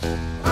Bye.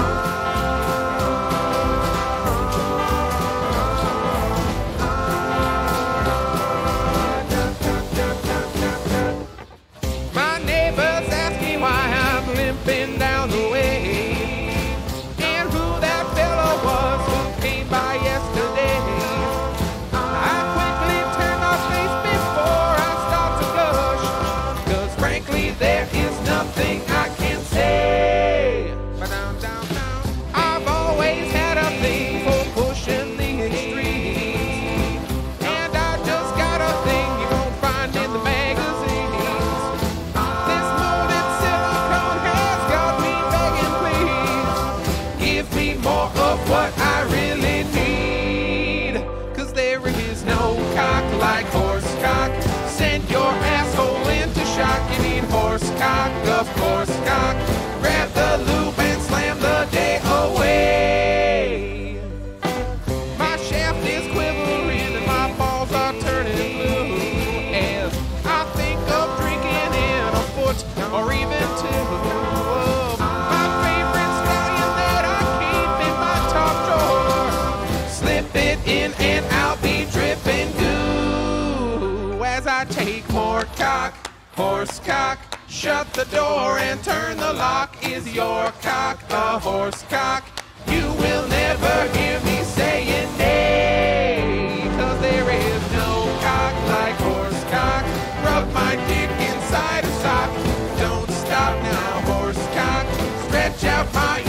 Of course cock. Grab the loop and slam the day away. My shaft is quivering and my balls are turning blue as I think of drinking in a foot or even two. In and I'll be dripping goo as I take more cock, Horse cock, Shut the door and turn the lock. Is your cock a horsecock? You will never hear me saying nay, cause there is no cock like horse cock. Rub my dick inside a sock. Don't stop now, horse cock. Stretch out my